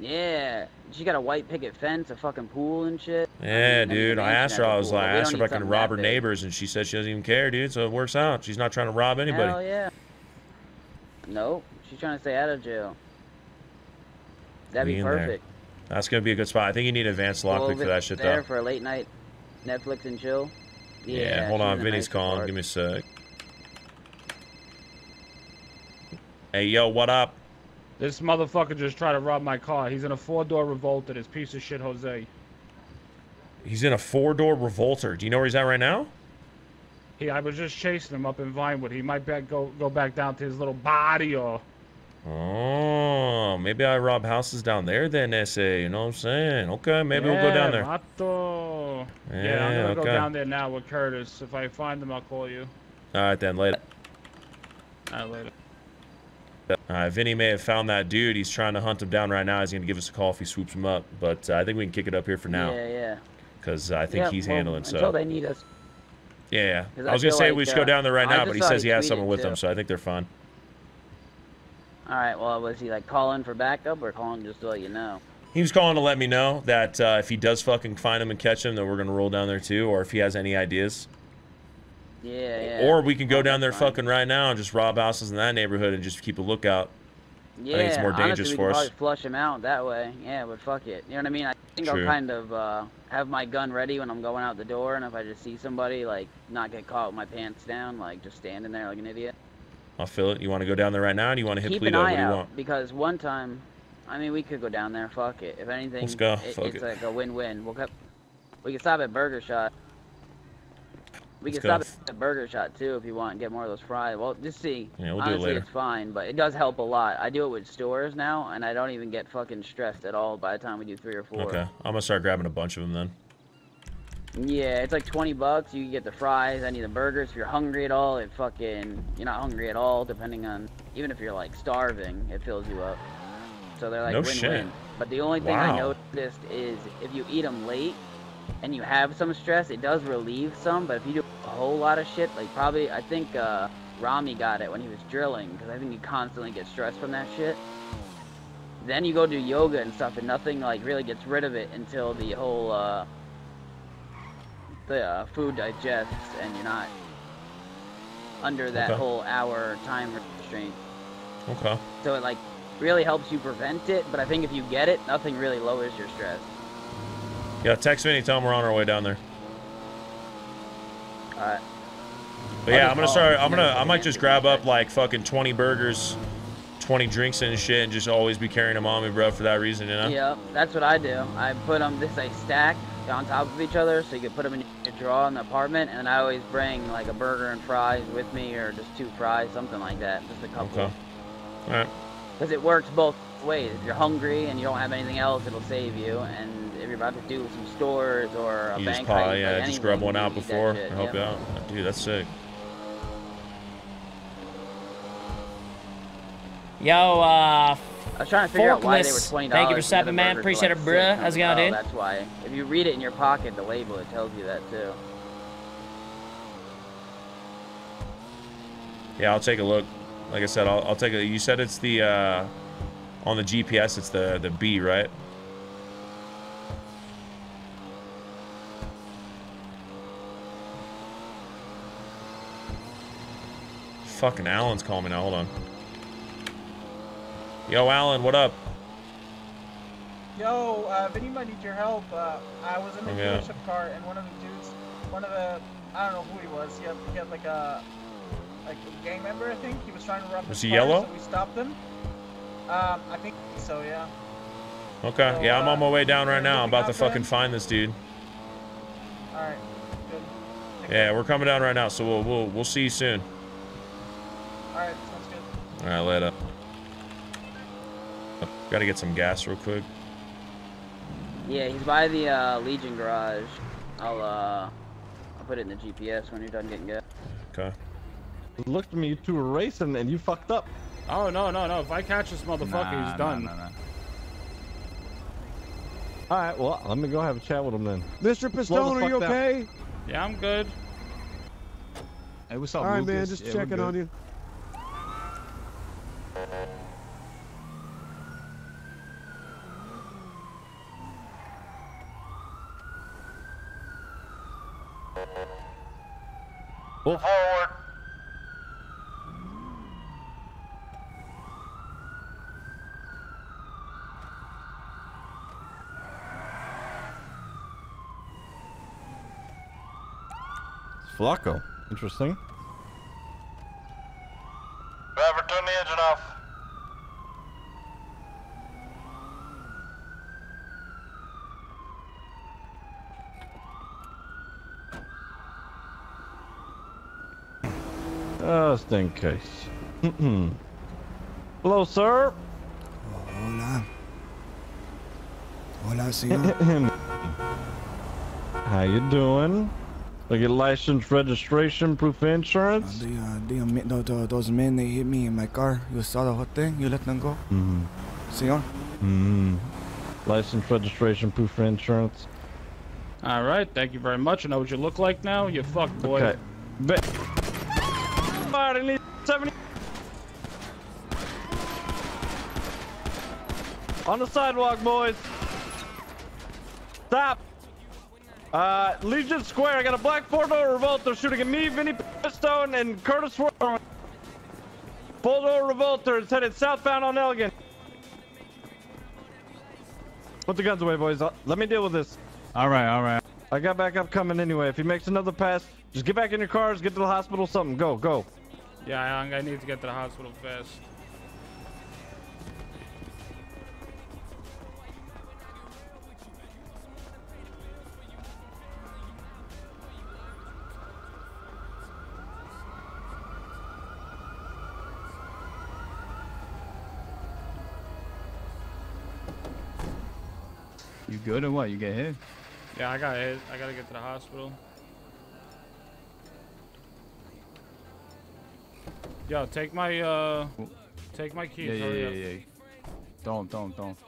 Yeah, she got a white picket fence, a fucking pool and shit. Yeah, mean, dude. I asked her. I was pool, like, I asked her if I can rob her big. neighbors, and she said she doesn't even care, dude. So it works out. She's not trying to rob anybody. Hell yeah. Nope, she's trying to stay out of jail. That'd Me be in there. perfect. That's gonna be a good spot. I think you need advanced lockpick for that shit there though. for a late night Netflix and chill. Yeah, Yeah, hold on. Vinny's nicest calling. part. Give me a sec. Hey, yo, what up? This motherfucker just tried to rob my car. He's in a four-door Revolter. This piece of shit, Jose. He's in a four-door Revolter. Do you know where he's at right now? He, I was just chasing him up in Vinewood. He might back, go go back down to his little body or. Oh, maybe I rob houses down there then, SA. You know what I'm saying? Okay, maybe we'll go down Yeah, there. Vato. Yeah, I'm gonna go down there now with Curtis. If I find him, I'll call you. All right, then, later. All right, later. Right, Vinny may have found that dude. He's trying to hunt him down right now. He's going to give us a call if he swoops him up. But uh, I think we can kick it up here for now Yeah, yeah. because I think Yeah, he's well, handling Until so. they need us. Yeah, yeah. I was going to say like, we should go uh, down there right now, but he says he he has someone with too. him, so I think they're fine. All right. Well, was he like calling for backup or calling just to let you know? He was calling to let me know that uh, if he does fucking find him and catch him, that we're going to roll down there too, or if he has any ideas. Yeah, yeah. Or we can go down there fine. fucking right now and just rob houses in that neighborhood and just keep a lookout. Yeah, I think it's more dangerous honestly, we for could us. probably flush him out that way. Yeah, but fuck it. You know what I mean? I think True. I'll kind of uh, have my gun ready when I'm going out the door, and if I just see somebody, like, not get caught with my pants down, like, just standing there like an idiot. I'll fill it. You want to go down there right now, or do you want to hit Keep Polito? an What eye do you out, want? because one time, I mean, we could go down there. Fuck it. If anything, Let's go. it- it's it. like a win-win. We'll we can stop at Burger Shot. We Let's can go. stop at Burger Shot too if you want and get more of those fries. Well, just see. Yeah, we'll do it Honestly, later. it's fine, but it does help a lot. I do it with stores now, and I don't even get fucking stressed at all by the time we do three or four. Okay, I'm gonna start grabbing a bunch of them then. Yeah, it's like 20 bucks. You can get the fries, any of the burgers. If you're hungry at all, it fucking, you're not hungry at all, depending on, even if you're like starving, it fills you up. So they're like No win-win. shit. But the only thing I noticed is if you eat them late and you have some stress, it does relieve some. But if you do a whole lot of shit, like probably, I think uh, Ramee got it when he was drilling, because I think you constantly get stressed from that shit. Then you go do yoga and stuff, and nothing like really gets rid of it until the whole uh, the uh, food digests and you're not under that Okay. whole hour time restraint. Okay. So it like really helps you prevent it, but I think if you get it, nothing really lowers your stress. Yeah, text. Tell him we're on our way down there. Alright. But yeah, I'm gonna start. I'm gonna. I I might just grab up like fucking 20 burgers, 20 drinks and shit, and just always be carrying them on me, bro, for that reason, you know. Yeah, that's what I do. I put them this like stack on top of each other, so you can put them in your drawer in the apartment, and I always bring like a burger and fries with me, or just two fries, something like that, just a couple. Okay. All right. Because it works both ways. If you're hungry and you don't have anything else, it'll save you. And if you're about to do some stores or a You just bank pop, heist, yeah, like just grab one out before. shit, Help you out, dude. That's sick. Yo, uh, I was trying to figure out why they were Forkless. twenty Thank you for stopping, man. Appreciate it, bruh. How's it going, dude? That's why. If you read it in your pocket, the label it tells you that too. Yeah, I'll take a look. Like I said, I'll, I'll take a. You said it's the uh, on the GPS. It's the the B, right? Fucking Alan's calling me now. Hold on. Yo, Alan, what up? Yo, uh, Vinny might need your help. Uh, I was in the Yeah. dealership car, and one of the dudes, one of the, I don't know who he was. He had, he had like a, like a gang member, I think. He was trying to rob Was he car, yellow? So we stopped him. Um, I think so, yeah. Okay, So, yeah, I'm uh, on my way down right now. I'm about to out for him? fucking find this dude. All right, good. Take Yeah, care. we're coming down right now, so we'll we'll we'll see you soon. All right, sounds good. All right, later. Got to get some gas real quick. Yeah, he's by the uh, Legion garage. I'll uh, I'll put it in the GPS when you're done getting gas. Okay. Looked at me, you two were racing, and you fucked up. Oh, no, no, no. If I catch this motherfucker, nah, he's nah, done. Nah, all right, well, let me go have a chat with him then. Mr. Pistone, are you okay? Yeah, I'm good. Hey, what's up, All right, Lucas? man, just yeah, checking on you. Well, Flacco. Interesting. Driver, turn the engine off. Just in case. Mm-hmm. Hello, sir. Hola. Hola, señor. How you doing? Look at license, registration, proof of insurance. the, uh, the, um, tho- tho- those men, they hit me in my car. You saw the whole thing? You let them go? Mm-hmm. Señor? Mm-hmm. License, registration, proof of insurance. All right, thank you very much. I know what you look like now. You fuck boy. Okay. Ba- Fire, I 70. On the sidewalk, boys. Stop. Uh, Legion Square. I got a black four-door revolt. They're shooting at me, Vinny Pistone, and Curtis Warren. Four-door revolter is headed southbound on Elgin. Put the guns away, boys. Uh, Let me deal with this. All right, all right. I got backup coming anyway. If he makes another pass, just get back in your cars, get to the hospital, something. Go, go. Yeah, I, I need to get to the hospital fast. Good or what? You get hit? Yeah, I got hit. I gotta get to the hospital. Yo, take my uh, take my keys. Yeah, yeah, hurry yeah, up. yeah. Don't, don't, don't.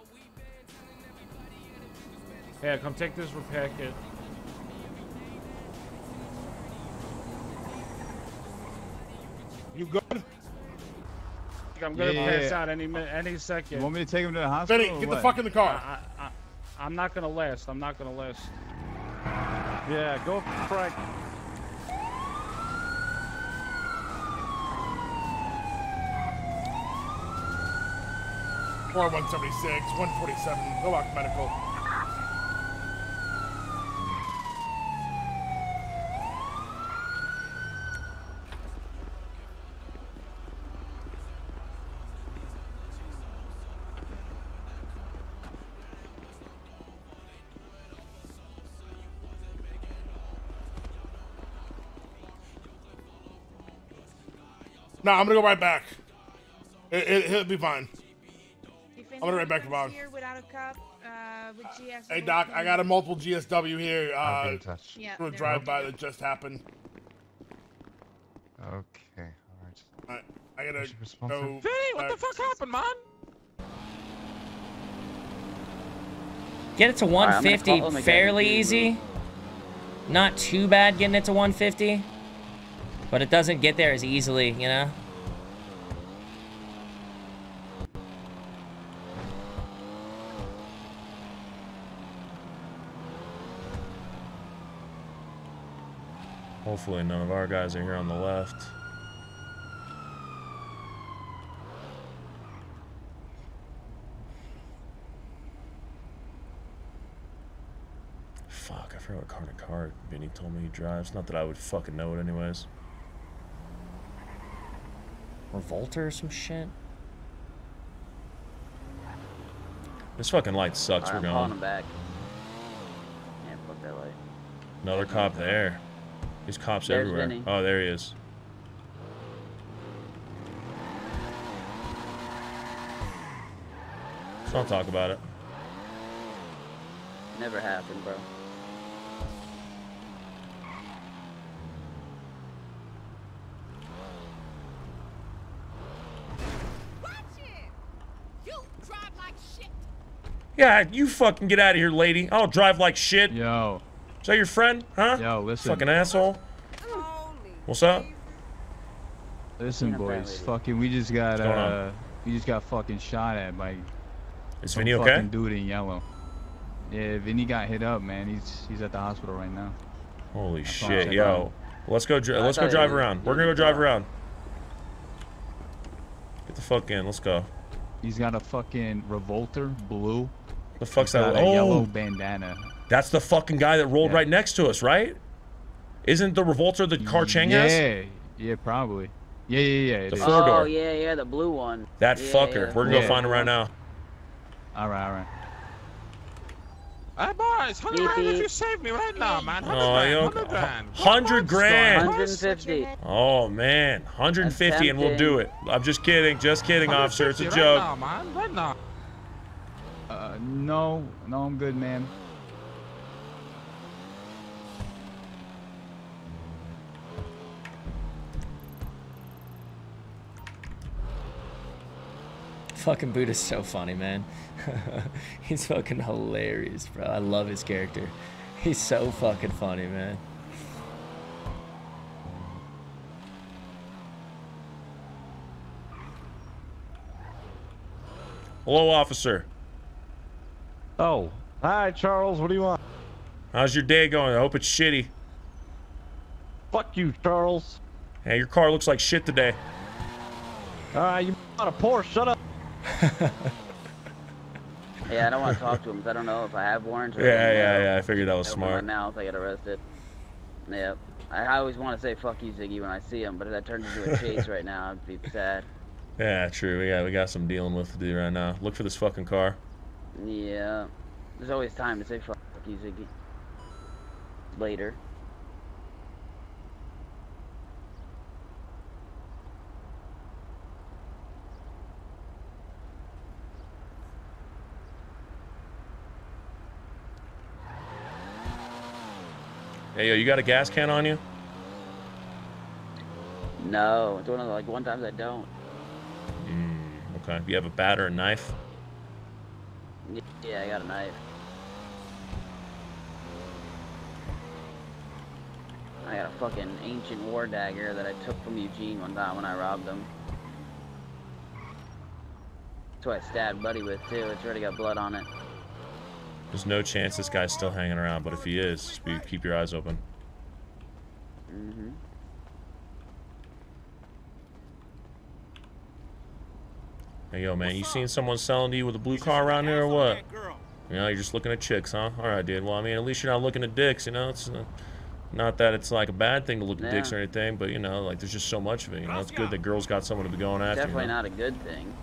Yeah, come take this repair kit. You good? I'm gonna Yeah, pass yeah. out any minute, any second. You want me to take him to the hospital? Benny, or get the fuck in the car. I, I, I'm not gonna last. I'm not gonna last. Yeah, go, Frank. Or 176, 147. Go out medical. No, I'm gonna go right back. It, it, he'll be fine. I'm gonna right back to Bob. Here without a cup, uh. Hey Doc, I got a multiple GSW here. I'll Uh. Yeah, for a drive by that just happened. Okay, alright. Alright, I gotta Who's responsible? go. Vinny, what the fuck happened, man? Get it to Alright, I'm gonna 150 call him again. fairly easy. Not too bad getting it to 150. But it doesn't get there as easily, you know? Hopefully none of our guys are here on the left. Fuck, I forgot what car to car Vinny told me he drives. Not that I would fucking know it anyways. Revolter or some shit? This fucking light sucks. Alright, We're I'm calling going. him back. Yeah, fuck that light. Another cop there. There's cops There's everywhere. Vinny. Oh, there he is. Let's not talk about it. Never happened, bro. Yeah, you fucking get out of here, lady. I don't drive like shit. Yo. Is that your friend? Huh? Yo, listen. Fucking asshole. What's up? Listen, boys. Fucking, we just got What's on? uh, we just got fucking shot at by Is some Vinny okay? fucking dude in yellow. Yeah, Vinny got hit up, man. He's he's at the hospital right now. Holy all shit, yo. on. Let's go. Dri- let's go drive around. We're gonna go drive around. Get the fuck in. Let's go. He's got a fucking revolter, blue. The fuck's got that? a yellow Oh, bandana. that's the fucking guy that rolled Yeah. right next to us, right? Isn't the revolter the car Chang has? Yeah, yeah, probably. Yeah, yeah, yeah. The is. four Oh door. yeah, yeah, the blue one. That Yeah, fucker. yeah. We're gonna go find him right now. All right, all right. Hey boys, hundred Beep, grand if you save me right now, man. Hundred Oh, grand, hundred grand. hundred grand. 150. Oh man, 150 and we'll do it. I'm just kidding, just kidding, officer. It's a joke. Right now, man. Right now. No, no, I'm good, man. Fucking Buddha's so funny, man. He's fucking hilarious, bro. I love his character. He's so fucking funny, man. Hello, officer. Oh, hi, Charles. What do you want? How's your day going? I hope it's shitty. Fuck you, Charles. Hey, your car looks like shit today. All right, you on a Porsche. Shut up. Yeah, I don't want to talk to him 'cause I don't know if I have warrants. Or Yeah, yeah, yeah. I figured that was I open my smart. mouth, I get arrested. Yep. I I always want to say "fuck you, Ziggy" when I see him, but if that turns into a chase right now, I'd be sad. Yeah, true. We got we got some dealing with to do right now. Look for this fucking car. Yeah. There's always time to say "fuck you, Ziggy." Later. Hey, yo, you got a gas can on you? No, it's one of the like one times I don't. Mm, okay. You have a bat or a knife? Yeah, I got a knife. I got a fucking ancient war dagger that I took from Eugene one time when I robbed him. That's what I stabbed Buddy with too. It's already got blood on it. There's no chance this guy's still hanging around, but if he is, just be, keep your eyes open. hmm Hey, yo, man, you seen someone selling to you with a blue car around here or what? You know, you're just looking at chicks, huh? All right, dude. Well, I mean, at least you're not looking at dicks, you know? It's uh, not that it's like a bad thing to look at dicks or anything, but, you know, like, there's just so much of it, you know? It's good that girls got someone to be going after, you Definitely know? not a good thing.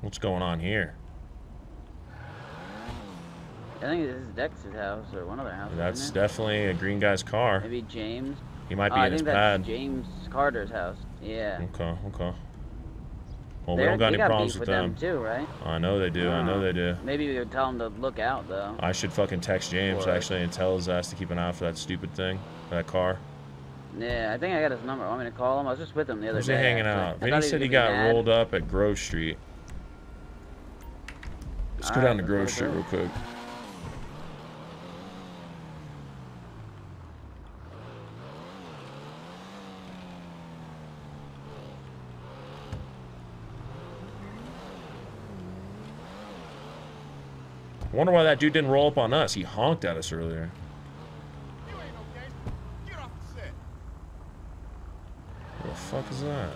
What's going on here? I think this is Dex's house or one of their houses. That's definitely a green guy's car. Maybe James. He might Oh, be I in his pad. James Carter's house. Yeah. Okay, okay. Well, we They're- don't got any got problems with them. them too, right? I know they do. I know Oh. they do. Maybe we would tell him to look out though. I should fucking text James actually and tell his ass to keep an eye out for that stupid thing, that car. Yeah, I think I got his number. Want me to call him? I was just with him the other Where's he day. hanging actually. out? Vinny said he got mad. rolled up at Grove Street. Let's go Alright, down to Grove Street real quick. I wonder why that dude didn't roll up on us. He honked at us earlier. What the fuck is that?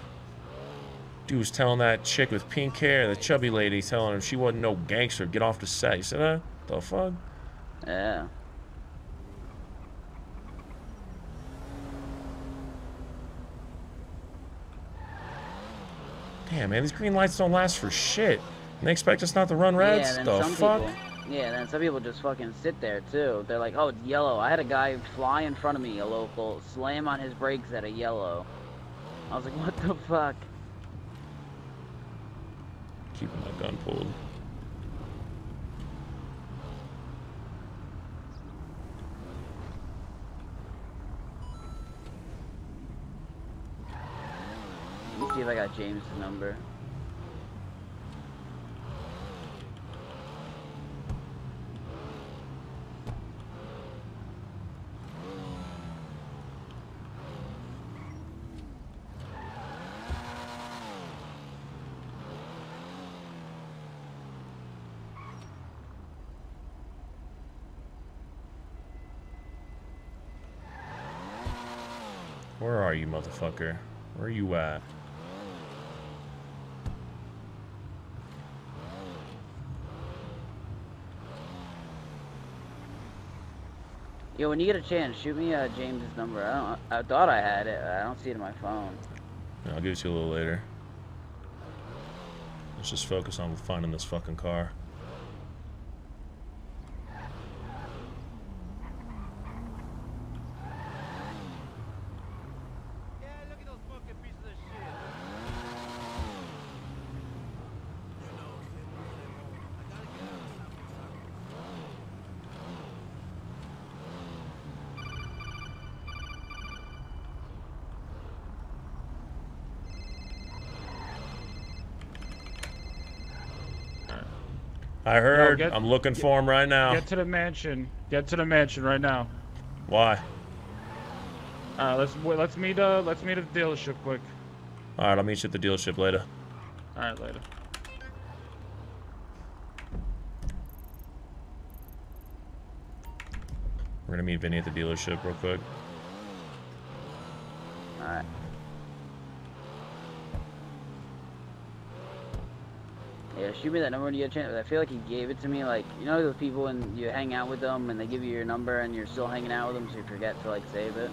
Dude was telling that chick with pink hair, the chubby lady, telling her she wasn't no gangster. Get off the set. You said that? The fuck? Yeah. Damn, man, these green lights don't last for shit. And they expect us not to run reds? then the fuck? people. Yeah, then some people just fucking sit there too. They're like, oh, it's yellow. I had a guy fly in front of me, a local, slam on his brakes at a yellow. I was like, what the fuck? Keeping my gun pulled. Let me see if I got James' number. Where are you, motherfucker? Where are you at? Yo, when you get a chance, shoot me uh, James's number. I don't. I thought I had it. I don't see it in my phone. I'll give it to you a little later. Let's just focus on finding this fucking car. I heard. Get- I'm looking for him right now. Get to the mansion. Get to the mansion right now. Why? Right, let's let's meet uh let's meet at the dealership quick. All right, I'll meet you at the dealership later. All right, later. We're gonna meet Vinny at the dealership real quick. Alright. Yeah, shoot me that number when you get a chance. I feel like he gave it to me, like, you know those people when you hang out with them and they give you your number and you're still hanging out with them so you forget to, like, save it?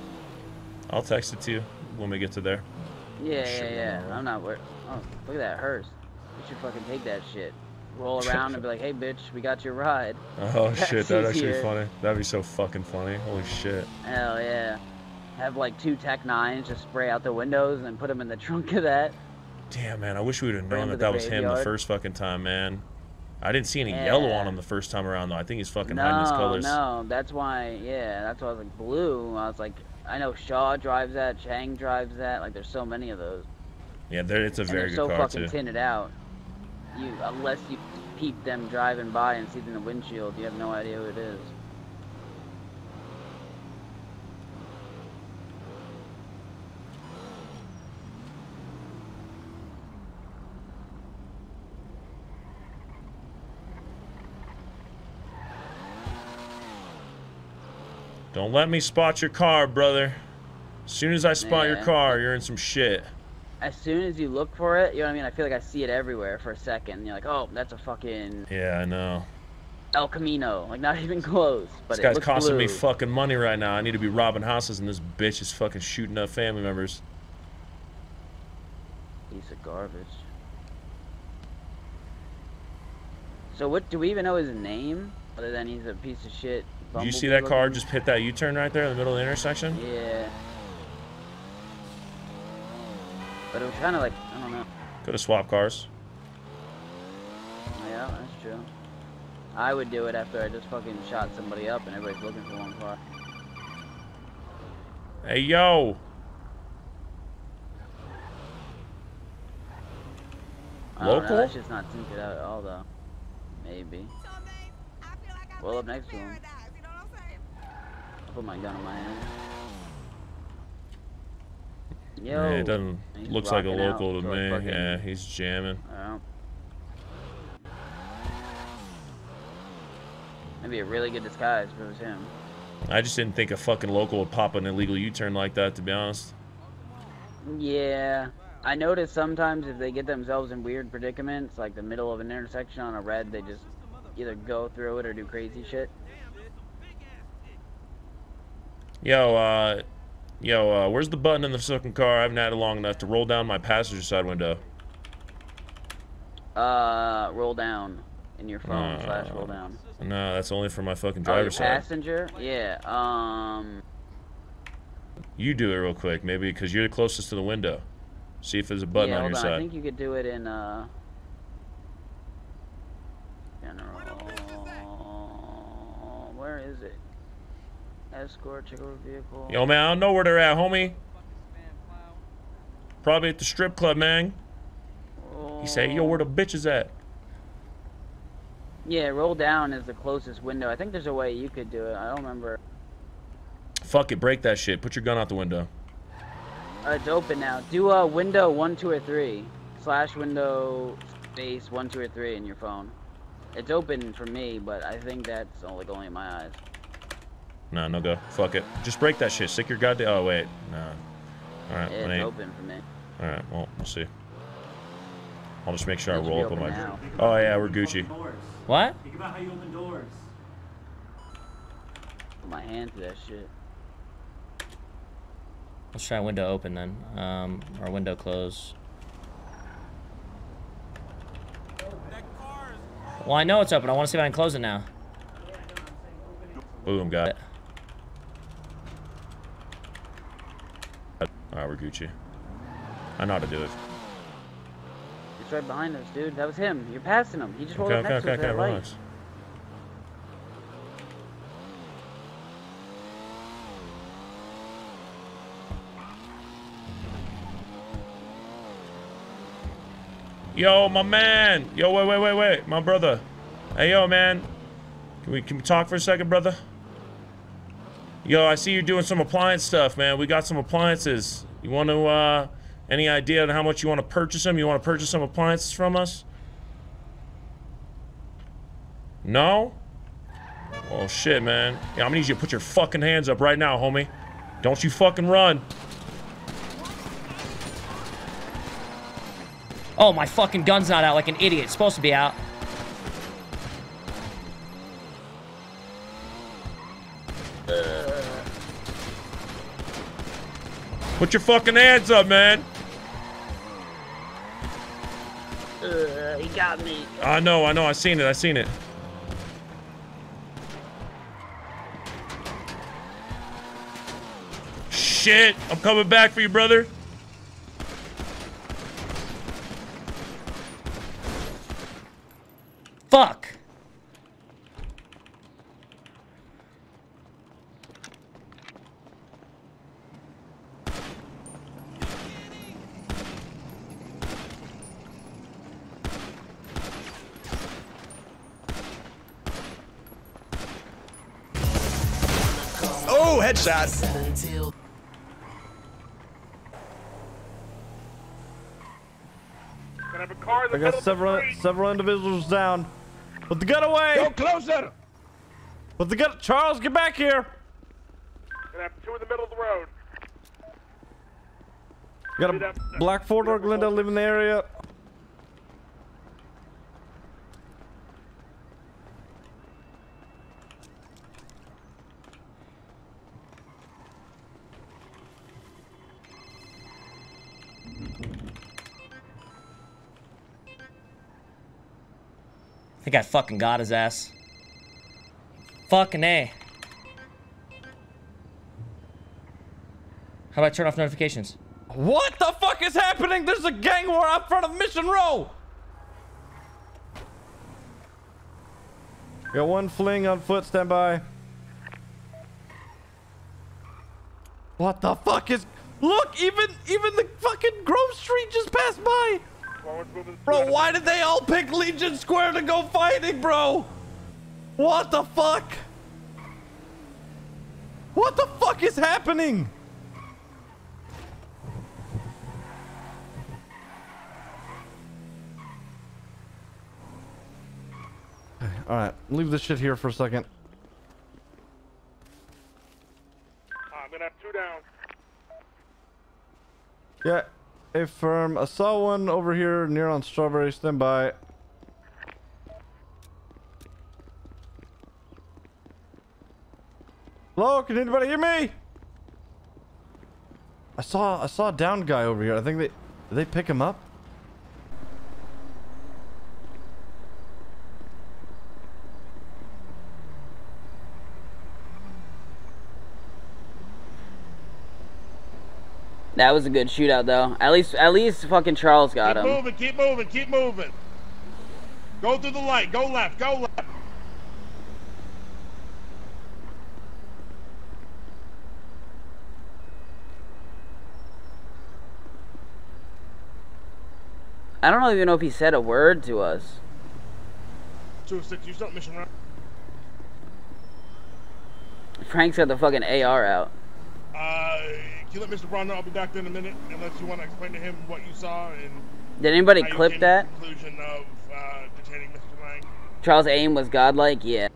I'll text it to you when we get to there. Yeah, Sure, yeah, yeah. I'm not worried. Oh, look at that hearse. You should fucking take that shit. Roll around and be like, hey, bitch, we got your ride. Oh shit, that'd Taxi's actually be funny. That'd be so fucking funny. Holy shit. Hell yeah. Have, like, two Tech 9s, just spray out the windows and put them in the trunk of that. Damn man, I wish we would have known that that was him the first fucking time, man. I didn't see any yellow on him the first time around though. I think he's fucking hiding his colors. no, that's why, yeah, that's why I was like, blue. I was like, I know Shaw drives that, Chang drives that, like, there's so many of those. Yeah, it's a and very they're good so car fucking too. tinted out. You, unless you peep them driving by and see them in the windshield, you have no idea who it is. Don't let me spot your car, brother. As soon as I spot your car, you're in some shit. As soon as you look for it, you know what I mean? I feel like I see it everywhere for a second. You're like, oh, that's a fucking Yeah, I know. El Camino. Like, not even close. But This guy's costing me fucking money right now. I need to be robbing houses, and this bitch is fucking shooting up family members. Piece of garbage. So what, do we even know his name? Other than he's a piece of shit. Did you see that car just hit that U-turn right there in the middle of the intersection? Yeah. But it was kind of like, I don't know. Could have swapped cars. Yeah, that's true. I would do it after I just fucking shot somebody up and everybody's looking for one car. Hey, yo! I don't know, Local? That shit's not tinted out at all, though. Maybe. Well, up next to him. I'll put my gun in my hand. Yo. Yeah, it doesn't. He's Looks like a rocking out local to me. fucking- Yeah, he's jamming. Well. Maybe a really good disguise if it was him. I just didn't think a fucking local would pop an illegal U-turn like that, to be honest. Yeah. I notice sometimes if they get themselves in weird predicaments, like the middle of an intersection on a red, they just either go through it or do crazy shit. Yo, uh, yo, uh, where's the button in the fucking car? I haven't had it long enough to roll down my passenger side window. Uh, roll down in your phone Uh, slash roll down. No, that's only for my fucking Oh, driver's side. passenger? Yeah. Um. You do it real quick, maybe, because you're the closest to the window. See if there's a button yeah, on your on. side. I think you could do it in uh. General. Where is it? Escort, check over vehicle. Yo, man, I don't know where they're at, homie. Probably at the strip club, man. He said, yo, where the bitches at? Yeah, roll down is the closest window. I think there's a way you could do it. I don't remember. Fuck it, break that shit. Put your gun out the window. Uh, it's open now. Do a window one, two, or three. Slash window space one, two, or three in your phone. It's open for me, but I think that's only only in my eyes. No, no go. Fuck it. Just break that shit. Stick your goddamn. Oh wait, no. All right, It's my name. open for me. All right, well, we'll see. I'll just make sure I It should roll up on my. open now. Oh yeah, we're Gucci. What? Think about how you open doors. Put my hand to that shit. Let's try window open then. Um, or window close. Well, I know it's open. I want to see if I can close it now. Boom, got it. Right, we're Gucci. I know how to do it. He's right behind us, dude. That was him. You're passing him. He just rolled Okay, up okay, next okay, to us at okay, relax. Yo, my man. Yo, wait, wait, wait, wait. My brother. Hey, yo, man. Can we can we talk for a second, brother? Yo, I see you're doing some appliance stuff, man. We got some appliances. You want to, uh, any idea on how much you want to purchase them? You want to purchase some appliances from us? No? Oh, shit, man. Yeah, I'm gonna need you to put your fucking hands up right now, homie. Don't you fucking run. Oh, my fucking gun's not out like an idiot. It's supposed to be out. Put your fucking hands up, man. Uh, he got me. I know, I know. I seen it. I seen it. Shit. I'm coming back for you, brother. Fuck. Headshot. I got several several individuals down. Put the gun away. Go closer. Put the gun. Charles, get back here. Gonna have two in the middle of the road. Got a black four door Glendale leaving the area. Think I fucking got his ass. Fucking A. How about I turn off notifications? What the fuck is happening? There's a gang war out front of Mission Row. Got one fling on foot. Stand by. What the fuck is? Look, even even the fucking Grove Street just passed by. Bro, why did they all pick Legion Square to go fighting, bro? What the fuck? What the fuck is happening? All right, leave this shit here for a second. I'm gonna have two down. Yeah, a firm. I saw one over here near on Strawberry. Stand by. Hello, can anybody hear me? I saw I saw a down guy over here. I think they they pick him up? That was a good shootout, though. At least, at least, fucking Charles got keep him. Keep moving, keep moving, keep moving. Go through the light. Go left. Go left. I don't even know if he said a word to us. Two six. You start mission round. Frank's got the fucking AR out. Uh, you let Mr. Brown know? I'll be back there in a minute, unless you want to explain to him what you saw and. Did anybody how clip came that? To the conclusion of uh, detaining Mr. Lang. Charles' aim was godlike. Yeah.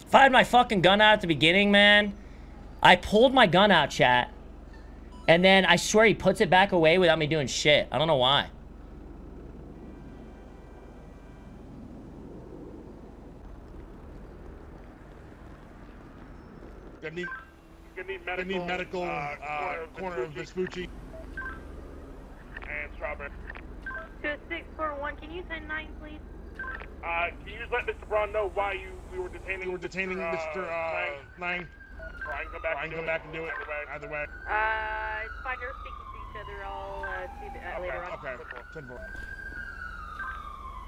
If I had my fucking gun out at the beginning, man, I pulled my gun out, chat. And then I swear he puts it back away without me doing shit. I don't know why. Gonna need, gonna need medical, need medical uh, uh, corner of Vespucci. And Strawberry. To 641, can you send 9, please? Uh, can you just let Mr. Braun know why you we were detaining we were detaining Mr. Mr. Uh, Lang? Or I can come back, I can come back and do it either way. Either way. Uh, it's fine. You're speaking to each other. I'll uh, see you uh, Okay, later on. okay. 10 4.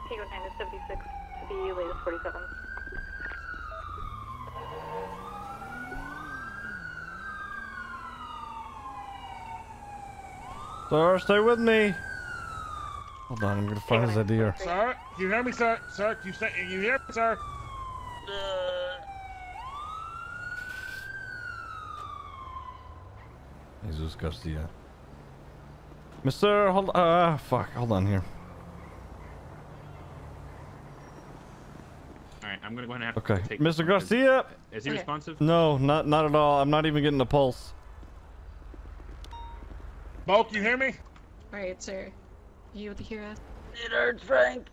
Tango 9 is 76 to the latest 47. Sir, stay with me. Hold on, I'm gonna find his idea. here. Sir, you hear me, sir? Sir, you say you hear me, sir? Jesus Garcia. Mister, hold uh fuck, hold on here. Alright, I'm gonna go ahead and have Okay. to take Mr. Garcia! Is he responsive? No, not not at all. I'm not even getting a pulse. Bo, you hear me? Alright, sir. You able to hear us? It hurts, Frank.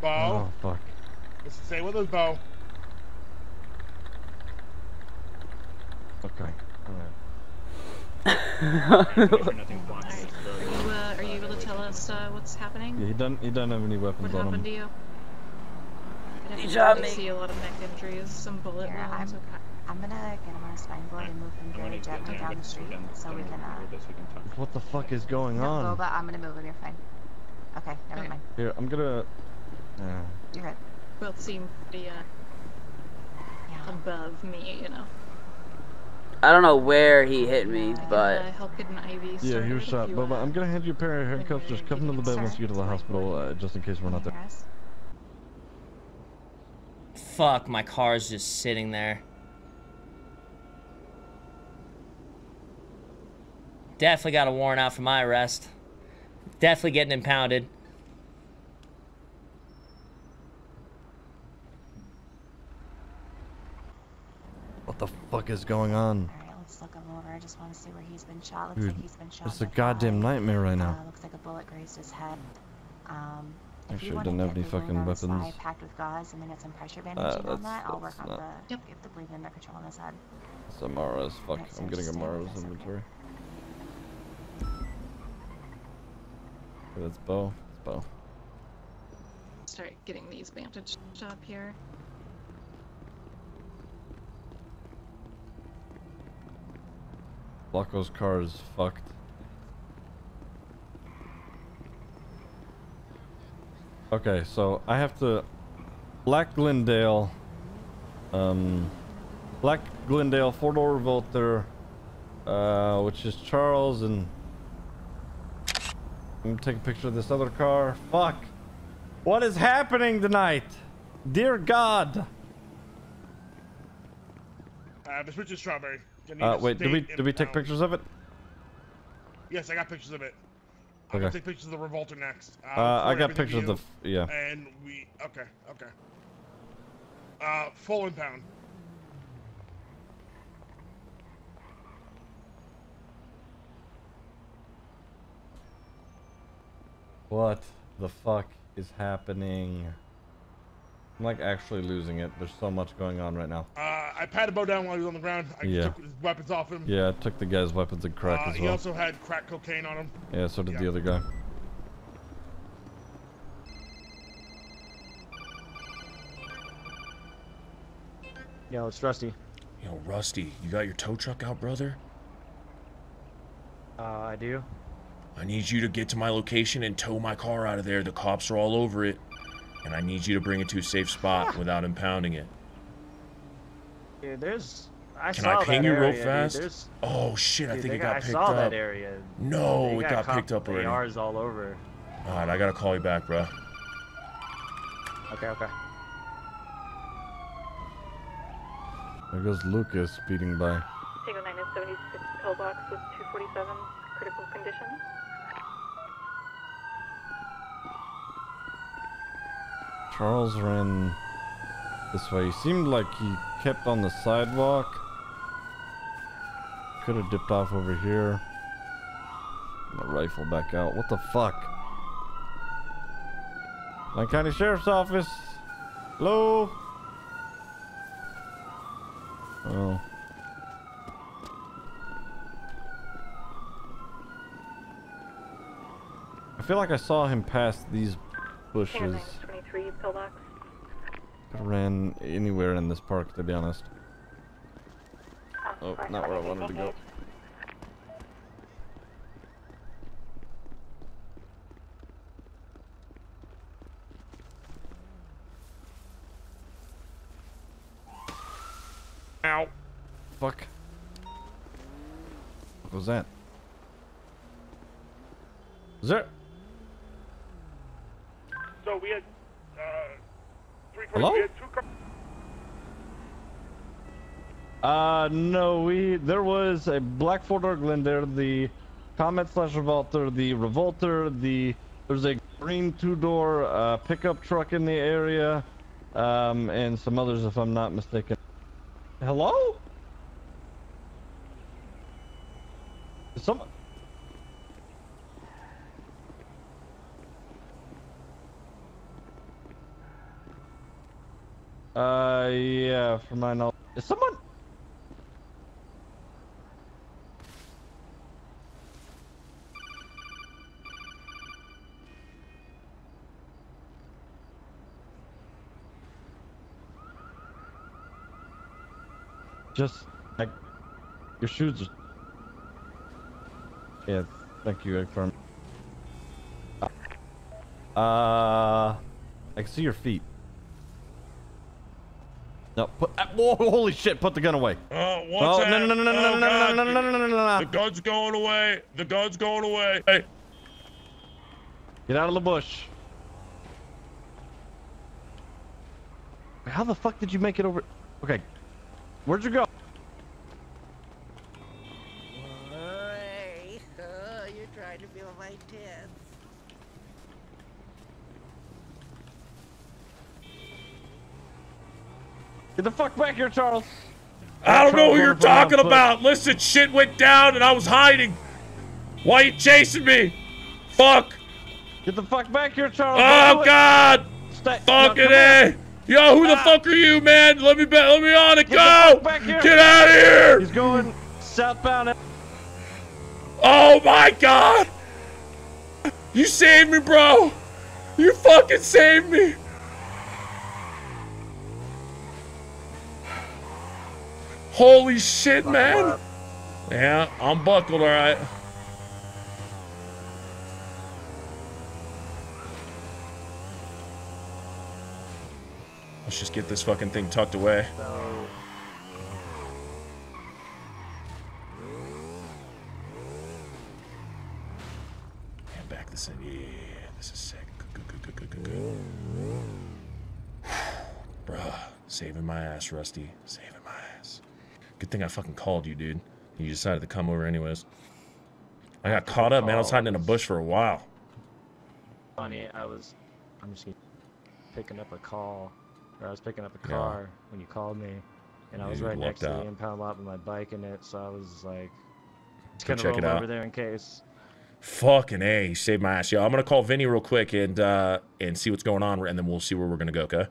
Bo? Oh fuck. Listen, stay with us, Bo. Okay. Are you, uh, are you able to tell us uh, what's happening? Yeah, he don't he doesn't have any weapons What on happened to you? I He definitely shot me. see a lot of neck injuries, some bullet Here, I'm, wounds. Okay. I'm gonna get him on a spine board and move him very gently down the street so we can, uh... What the fuck is going No, on? Boba, I'm gonna move him, you're fine. Okay, never Okay. mind. Here, I'm gonna yeah. You're good. Both seem pretty, uh, above me, you know. I don't know where he hit me, Uh, but help get an IV Yeah, he was shot. you, Bubba, uh, I'm gonna hand you a pair of handcuffs. Just come to the bed once you get to the hospital, uh, just in case we're not there. Fuck, my car's just sitting there. Definitely got a warrant out for my arrest. Definitely getting impounded. What the fuck is going on? Alright, let's look him over. I just wanna see where he's been shot. Looks Dude, like he's been shot. it's a goddamn thigh. nightmare right now. Uh, looks like a bullet grazed his head. Um, if Actually, you he wanna doesn't have any fucking on his weapons. packed with gauze and then get some pressure Uh, bandaging on that, I'll work on not- the give the bleeding under control on his head. It's Amara's. Fuck. Alright, so I'm getting just stay with Amara's us, okay? inventory. Okay, that's Bo. It's Bo. Start getting these bandaged up here. Flacco's car is fucked. Okay, so I have to Black Glendale um Black Glendale four door revolter uh which is Charles and I'm gonna take a picture of this other car. Fuck. What is happening tonight? Dear God. Uh, Vespucci Strawberry. Gonna Uh wait, did we did we take pictures of it? Yes, I got pictures of it. I'm gonna Okay. take pictures of the revolter next. Uh, I got pictures of the f- yeah. And we okay, okay. Uh, full impound. What the fuck is happening? I'm like actually losing it. There's so much going on right now. Uh, I patted Bo down while he was on the ground. I Yeah. took his weapons off him. Yeah, I took the guy's weapons and crack Uh, as he well. also had crack cocaine on him. Yeah, so did the other guy. Yo, it's Rusty. Yo, Rusty, you got your tow truck out, brother? Uh, I do. I need you to get to my location and tow my car out of there. The cops are all over it. And I need you to bring it to a safe spot ah. without impounding it. Dude, there's. I Can saw I ping that you real area, dude. fast? There's- Oh shit, I think they it got I picked saw up. that area. No, They it got cop- picked up already. ARs all over. Alright, I gotta call you back, bro. Okay, okay. There goes Lucas speeding by. Tango 9 is 76 pillbox with 247 critical condition. Charles ran this way. He seemed like he kept on the sidewalk. could have dipped off over here. My rifle back out. What the fuck? My County Sheriff's Office. Hello? Oh. I feel like I saw him pass these bushes. 23 pillbox. Could have ran anywhere in this park, to be honest. Oh, oh not where I wanted to go. Ow. Fuck. What was that? Is there? So we had three cars. Hello? We had two cars. Uh, no, we, there was a black four-door Glendale, the Comet slash Revolter, the Revolter, the, there's a green two-door, uh, pickup truck in the area, um, and some others if I'm not mistaken. Hello? Is Someone. Uh, yeah, for my knowledge. Is someone? Just like your shoes. Are... Yeah, thank you, Ekfarm. Uh, I can see your feet. No, put. Uh, whoa, holy shit! Put the gun away. Oh, what's Oh, that? no, no, no, no, Oh, no, no, no, no, no, no, no, no, no. The gun's going away. The gun's going away. Hey. Get out of the bush. How the fuck did you make it over? Okay, where'd you go? you're trying to feel my tits. Get the fuck back here, Charles. I don't know what you're talking about. Listen, shit went down and I was hiding. Why you chasing me? Fuck. Get the fuck back here, Charles. Oh, don't Oh. God. Stay. Fucking no, A. here. Yo, who the ah. fuck are you, man? Let me be- let me on it. Get the Go. fuck back here. Get out of here. He's going southbound. Oh my God. You saved me, bro. You fucking saved me. Holy shit, man. Yeah, I'm buckled, all right. Let's just get this fucking thing tucked away. And back this in. Yeah, this is sick. Good, good, good, good, good, good, good. Bruh, saving my ass, Rusty. Good thing I fucking called you, dude. You decided to come over anyways. I got caught up, man. I was hiding in a bush for a while. Funny, I was, I'm just picking up a call, or I was picking up a Yeah. car when you called me, and I was right next to the impound lot with my bike in it, so I was like, just Go gonna check it out. over there in case. Fucking A, you saved my ass. Yo, I'm gonna call Vinny real quick and uh and see what's going on, and then we'll see where we're gonna go, okay?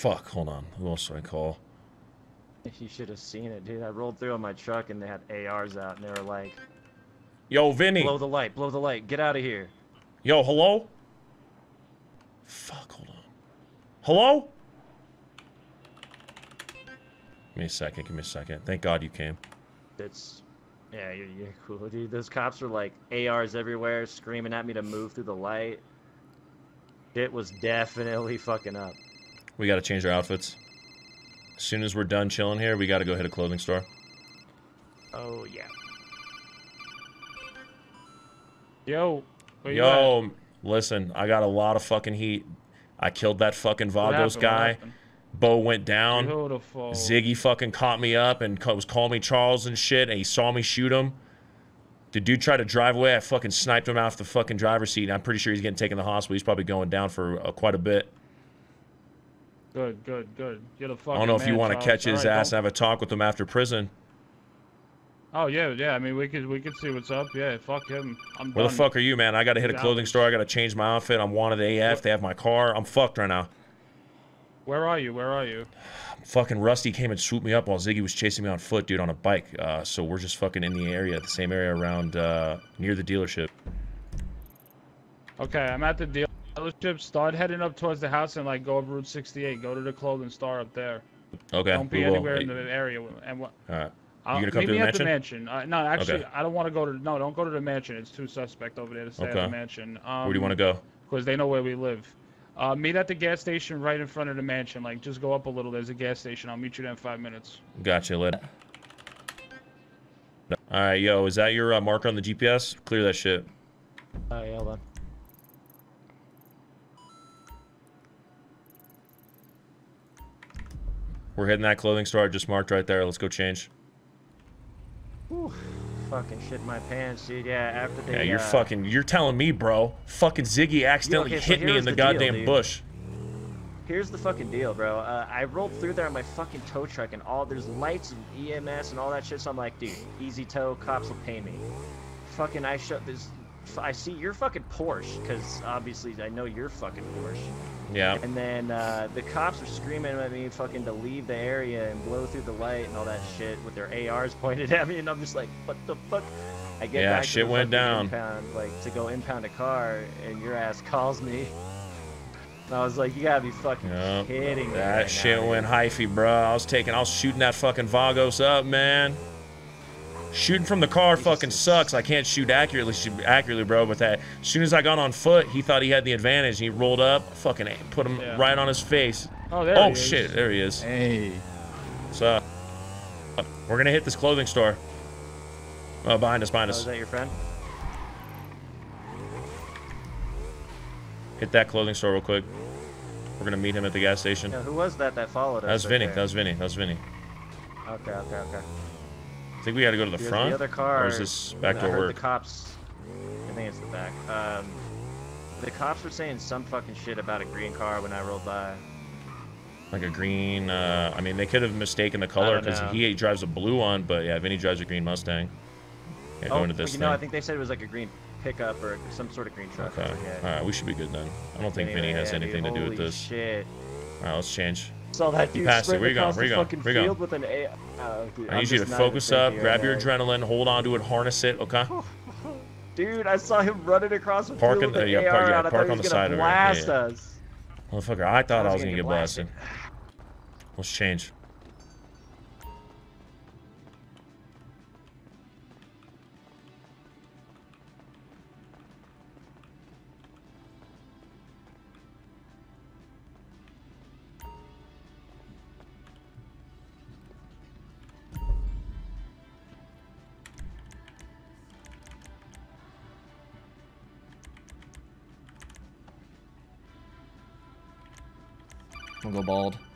Fuck, hold on. Who else do I call? You should have seen it, dude. I rolled through on my truck and they had ARs out, and they were like, Yo, Vinny. "Blow the light, blow the light, get out of here." Yo, hello? Fuck, hold on. Hello? Give me a second, give me a second. Thank God you came. It's, yeah, you're, you're cool, dude. Those cops were like ARs everywhere, screaming at me to move through the light. It was definitely fucking up. We gotta change our outfits. As soon as we're done chilling here, we gotta go hit a clothing store. Oh yeah. Yo. where you at? Yo, listen, I got a lot of fucking heat. I killed that fucking Vagos happened? Guy. Bo went down. Beautiful. Ziggy fucking caught me up and co- was calling me Charles and shit, and he saw me shoot him. The dude tried to drive away. I fucking sniped him off the fucking driver's seat. and I'm pretty sure he's getting taken to the hospital. He's probably going down for uh, quite a bit. Good, good, good. Get a fucking I don't know if you want to catch his right, ass and have a talk with him after prison. Oh yeah, yeah. I mean, we could we could see what's up. Yeah, fuck him. I'm Where the fuck are you, man? I got to hit a clothing store. I got to change my outfit. I'm wanted AF. They have my car. I'm fucked right now. Where are you? Where are you? Fucking Rusty came and swooped me up while Ziggy was chasing me on foot, dude, on a bike. Uh, so we're just fucking in the area, the same area around uh, near the dealership. Okay, I'm at the dealership. Start heading up towards the house and like go up Route 68. Go to the clothing store up there. Okay, Don't be we will. anywhere in the area. And what? All right. I'll, You gonna come meet to me the at the mansion? mansion. Uh, no, actually, Okay. I don't want to go to. No, don't go to the mansion. It's too suspect over there to stay at the mansion. Um, Where do you wanna go? Because they know where we live. Uh, meet at the gas station right in front of the mansion. Like, just go up a little. There's a gas station. I'll meet you there in five minutes. Gotcha, lit. All right, yo, is that your uh, marker on the GPS? Clear that shit. Uh, yeah, hold on. We're hitting that clothing store I just marked right there. Let's go change. Fucking shit my pants, dude. Yeah, after they. Yeah, you're uh, fucking. You're telling me, bro. Fucking Ziggy accidentally okay, so hit me in the, the goddamn dude. bush. Here's the fucking deal, bro. Uh, I rolled through there on my fucking tow truck, and all there's lights and EMS and all that shit. So I'm like, dude, easy tow, cops will pay me. Fucking, I shut this. I see your fucking Porsche, because obviously I know you're fucking Porsche. Yeah. And then uh, the cops are screaming at me, fucking, to leave the area and blow through the light and all that shit with their ARs pointed at me, and I'm just like, what the fuck? I get Yeah, back to shit the went down. Impound, like to go impound a car, and your ass calls me. And I was like, you gotta be fucking Yep. kidding me. That right shit now, went hyphy, bro. I was taking, I was shooting that fucking Vagos up, man. Shooting from the car fucking sucks. I can't shoot accurately, shoot accurately, bro. But that, as soon as I got on foot, he thought he had the advantage. And he rolled up, fucking put him Yeah. right on his face. Oh, there Oh he is. shit, there he is. Hey. So, we're gonna hit this clothing store. Oh, behind us, behind Oh, is that your friend? Hit that clothing store real quick. We're gonna meet him at the gas station. Yeah, who was that that followed us? That was Vinny. there? That was Vinny. That was Vinny. Okay, okay, okay. I think we got to go to the front. The other car. Or is this back I work? The cops. I think it's the back. Um, the cops were saying some fucking shit about a green car when I rolled by. Like a green. Uh, I mean, they could have mistaken the color because he drives a blue one, but yeah, Vinny drives a green Mustang. Yeah, oh, going to this you thing. know, I think they said it was like a green pickup or some sort of green truck. Okay. All right, we should be good then. I don't think Vinny has yeah, dude, anything to do with holy this. Shit. All right, let's change. Saw that dude passed it. sprint Where you going? across Where the fucking Where field with an A. Oh, dude, I I'm need you to just not even focus up, grab your adrenaline, hold on to it, harness it, okay? Dude, I saw him running across the Park field in- with an uh, yeah, park- AR yeah, out. I park thought on he the was gonna side of it, blast yeah. us. Motherfucker, I thought I was gonna get blasted. blasted. Let's change. Gonna go bald.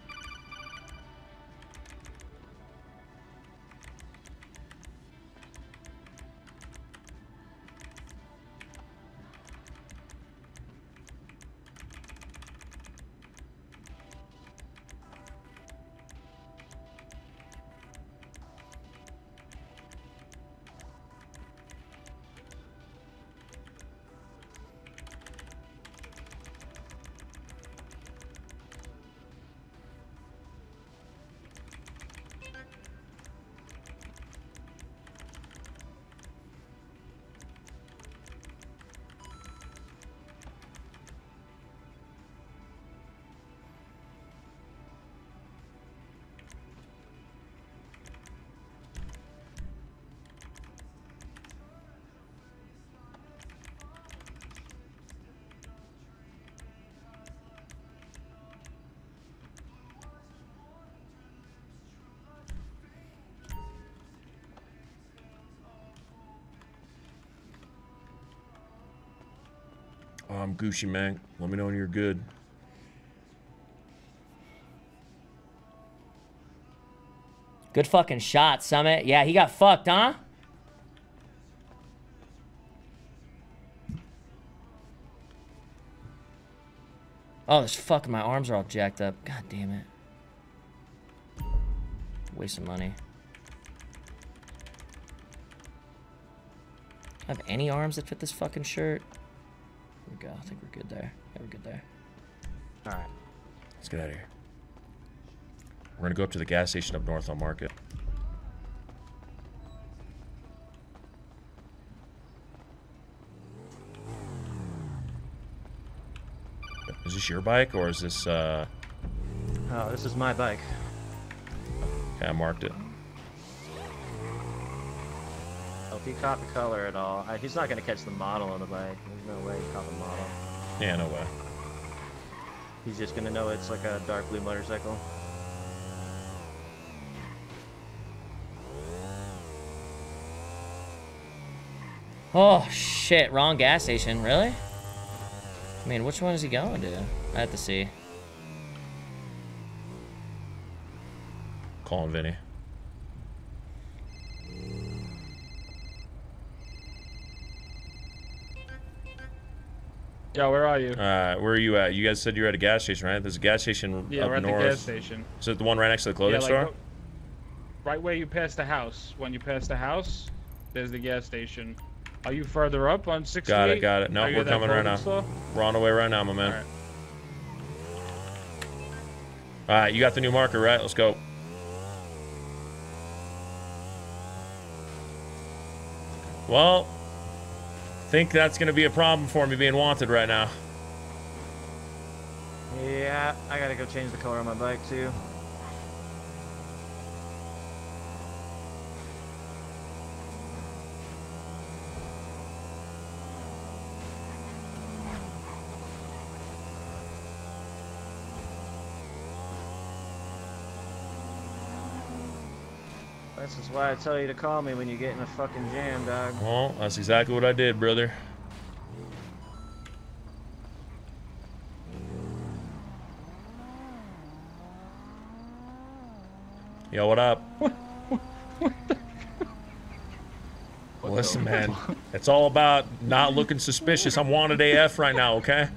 I'm Gucci, man. Let me know when you're good. Good fucking shot, Summit. Yeah, he got fucked, huh? Oh, this fucking my arms are all jacked up. God damn it. Waste of money. Have any arms that fit this fucking shirt? There we go. I think we're good there. Yeah, we're good there. Alright. Let's get out of here. We're gonna go up to the gas station up north on Market. Is this your bike or is this uh Oh, this is my bike. Okay, I marked it. Oh, if he caught the color at all, I, he's not gonna catch the model on the bike. There's no way he caught the model. Yeah, no way. He's just gonna know it's like a dark blue motorcycle. Oh, shit. Wrong gas station. Really? I mean, which one is he going to? I have to see. Calling Vinny. Yo, where are you? Uh, where are you at? You guys said you're at a gas station, right? There's a gas station Yeah, up we're at the north. gas station. Is it the one right next to the clothing Yeah, like, store? go- right where you pass the house. When you pass the house, there's the gas station. Are you further up on 68? Got it, got it. No, we're coming right now. store? We're on the way right now, my man. All right, you got the new marker, right? Let's go. Well, think that's gonna be a problem for me being wanted right now. Yeah, I gotta go change the color on my bike too. This is why I tell you to call me when you get in a fucking jam, dog. Well, that's exactly what I did, brother. Yo, what up? Listen, man, it's all about not looking suspicious. I'm wanted AF right now, okay?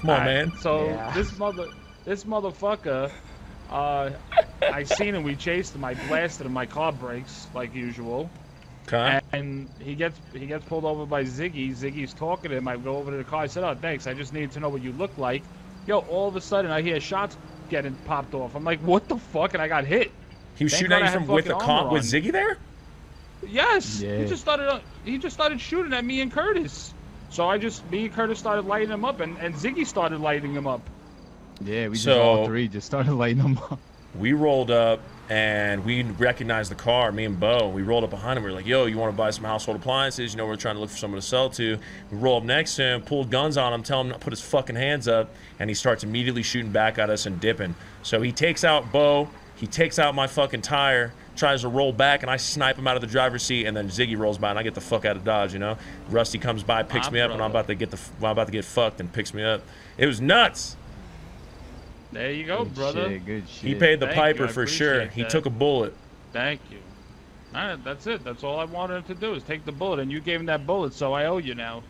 Come on, Alright, man. So this mother, this motherfucker, uh, I seen him. We chased him. I blasted him. My car breaks like usual. Okay. And he gets he gets pulled over by Ziggy. Ziggy's talking to him. I go over to the car. I said, "Oh, thanks. I just needed to know what you look like." Yo, all of a sudden I hear shots getting popped off. I'm like, "What the fuck?" And I got hit. He was Thank shooting God at I you from with a fucking comp with. Ziggy there? Yes. Yeah. He just started. He just started shooting at me and Curtis. So I just me and Curtis started lighting him up, and, and Ziggy started lighting him up. Yeah, we just So- all three just started lighting them up. We rolled up and we recognized the car, me and Bo. We rolled up behind him. We were like, yo, you want to buy some household appliances? You know, we're trying to look for someone to sell to. We roll up next to him, pulled guns on him, tell him to put his fucking hands up, and he starts immediately shooting back at us and dipping. So he takes out Bo, he takes out my fucking tire, tries to roll back, and I snipe him out of the driver's seat, and then Ziggy rolls by, and I get the fuck out of Dodge, you know? Rusty comes by, picks me up, and I'm about to get the I'm about to get fucked, and picks me up. It was nuts. There you go, brother. Shit, good shit. He paid the Thank piper I for sure. appreciate He took a bullet. Thank you. All right, that's it. That's all I wanted him to do is take the bullet, and you gave him that bullet, so I owe you now.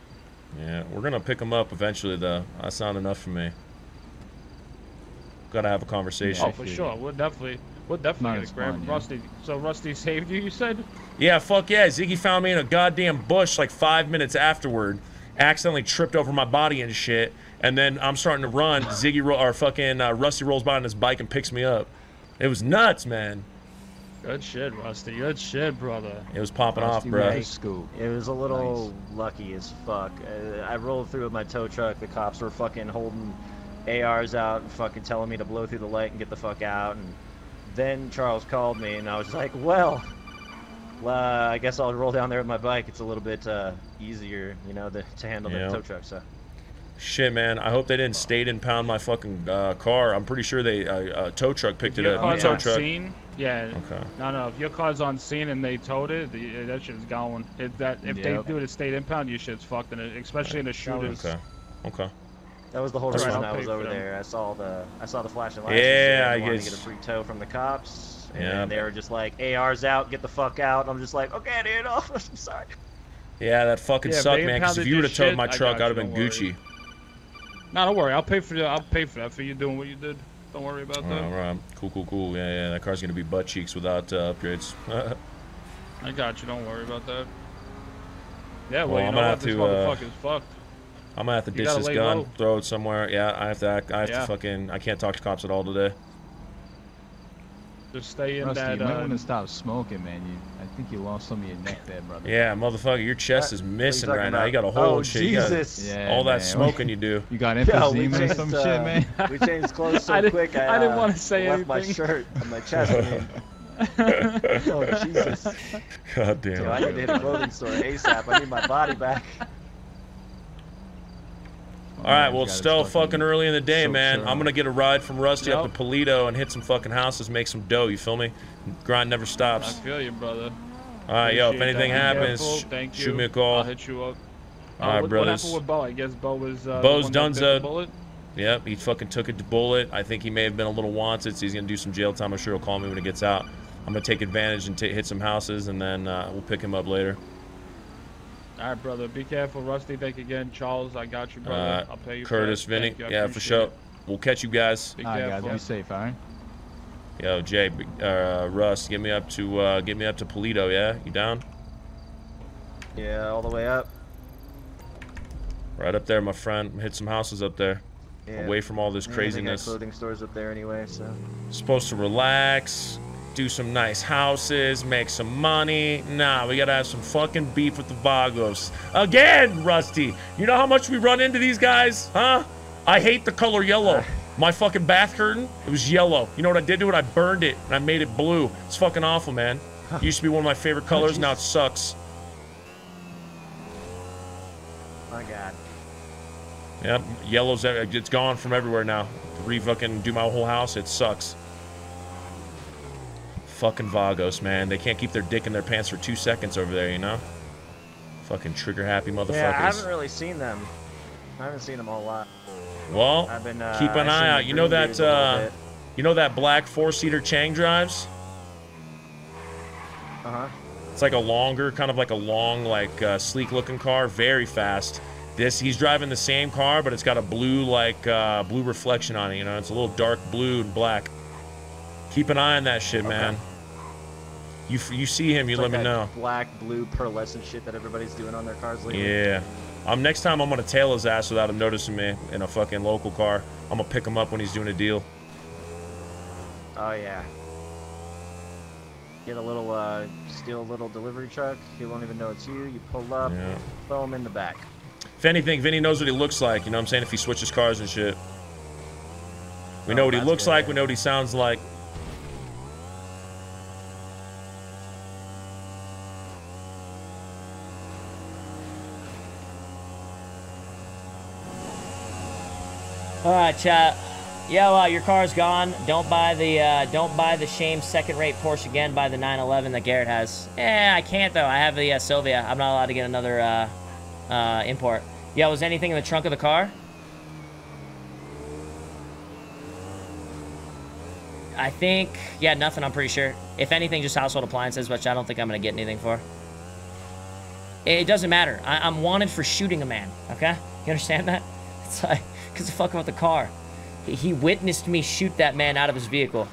Yeah, we're gonna pick him up eventually, though. That's not enough for me. Gotta have a conversation. Oh, for sure. We're definitely, we're definitely Not gonna as grab yeah. Rusty. So Rusty saved you, you said? Yeah, fuck yeah. Ziggy found me in a goddamn bush like five minutes afterward. Accidentally tripped over my body and shit. And then I'm starting to run. Ziggy ro- or fucking uh, Rusty rolls by on his bike and picks me up. It was nuts, man. Good shit, Rusty. Good shit, brother. It was popping off, Rusty bro. with the. It was a little lucky as fuck. Uh, I rolled through with my tow truck. The cops were fucking holding ARs out and fucking telling me to blow through the light and get the fuck out. And then Charles called me, and I was like, well, uh, I guess I'll roll down there with my bike. It's a little bit uh, easier, you know, the, to handle Yeah. the tow truck. So Shit, man. I hope they didn't state and pound my fucking uh, car. I'm pretty sure they uh, uh, tow truck picked it Your up. car's tow on truck. scene. Yeah. Okay. No, no. If your car's on scene and they towed it, the, that shit's going. If that if Yep. they do it at state impound, your shit's fucked. In it, especially in the shooters. Okay. Okay. That was the whole That's reason I'll was over there. I saw the I saw the flashing lights. Yeah, and I wanted guess- to get a free tow from the cops. And Yeah, they were just like, AR's out, get the fuck out. I'm just like, okay, dude, oh, I'm sorry. Yeah, that fucking Yeah, sucked, man. Because if you would have towed my truck, I'd have been don't worry. No, don't worry. I'll pay for the, I'll pay for that for you doing what you did. Don't worry about All that. all right. Cool, cool, cool. Yeah, yeah. That car's gonna be butt cheeks without uh, upgrades. I got you. Don't worry about that. Yeah, well, Well, you I'm gonna what? have to, uh, fucked. I'm gonna have to You ditch this gun, low. throw it somewhere. Yeah, I have to. Act, I have Yeah. to fucking. I can't talk to cops at all today. Just stay in Rusty, that. you might Uh, want to stop smoking, man. You, I think you lost some of your neck there, brother. Yeah, motherfucker, your chest is missing talking right now. You got a about? hole Oh, and shit. You got Jesus. Yeah, all that smoking you do. You got Yo, we emphysema or some uh, shit, man. We changed clothes so I didn't- quick. I, I didn't uh, wanna say left my anything. shirt on my chest. I oh Jesus! God damn. Yo, I need to hit a clothing store ASAP. I need my body back. All right, well, it's still fucking fucking early in the day, soap man. serum. I'm gonna get a ride from Rusty up to Paleto and hit some fucking houses, make some dough. You feel me? Grind never stops. I feel you, brother. All right, yo, if anything that. Happens, careful. sh- Thank shoot you. me a call. I'll hit you up. All Uh, right, what, brothers. What happened with Bo? I guess Bo was. Uh, Bo's the one that bit Dunza. bullet. Yep, he fucking took it to bullet. I think he may have been a little wanted, so he's gonna do some jail time. I'm sure he'll call me when he gets out. I'm gonna take advantage and ta hit some houses, and then uh, we'll pick him up later. All right, brother. Be careful, Rusty. Thank you again, Charles. I got you, brother. I'll pay you. Curtis, that. Vinny, you. Yeah, for sure. it. We'll catch you guys. Be All right, guys, careful. be safe, all right? Yo, Jay, uh, Russ, get me up to uh, get me up to Paleto. Yeah, you down? Yeah, all the way up. Right up there, my friend. Hit some houses up there. Yeah. Away from all this craziness. They got clothing stores up there anyway, so. Supposed to relax, do some nice houses, make some money. Nah, we gotta have some fucking beef with the Vagos. Again, Rusty. You know how much we run into these guys? Huh? I hate the color yellow. My fucking bath curtain, it was yellow. You know what I did to it? I burned it and I made it blue. It's fucking awful, man. It used to be one of my favorite oh, colors, now it sucks. My God. Yep, yellow's it's gone from everywhere now. Re fucking do my whole house, it sucks. Fucking Vagos, man. They can't keep their dick in their pants for two seconds over there, you know? Fucking trigger happy motherfuckers. Yeah, I haven't really seen them. I haven't seen them a whole lot. well, been, uh, keep an I've eye out. You know that dudes a little uh, you know that black four-seater Chang drives? Uh huh. It's like a longer, kind of like a long, like uh, sleek-looking car, very fast. This he's driving the same car, but it's got a blue, like uh, blue reflection on it. You know, it's a little dark blue and black. Keep an eye on that shit, man. You you see him, you It's let like me that know. Black, blue, pearlescent shit that everybody's doing on their cars lately. Yeah. Um, next time I'm gonna tail his ass without him noticing me in a fucking local car. I'm gonna pick him up when he's doing a deal. Oh yeah. Get a little, uh, steal a little delivery truck. He won't even know it's you. You pull up, Yeah. throw him in the back. If anything, Vinny knows what he looks like. You know what I'm saying? If he switches cars and shit. We know Oh, what he looks good. like. We know what he sounds like. All right, chat. Yeah, well, your car's gone. Don't buy the uh, don't buy the shame second-rate Porsche again. Buy the 911 that Garrett has. Eh, I can't though. I have the uh, Silvia. I'm not allowed to get another uh, uh, import. Yeah, was anything in the trunk of the car? I think, yeah, nothing. I'm pretty sure. If anything, just household appliances, which I don't think I'm gonna get anything for. It doesn't matter. I, I'm wanted for shooting a man. Okay, you understand that? It's like, cause the fuck about the car. He, he witnessed me shoot that man out of his vehicle.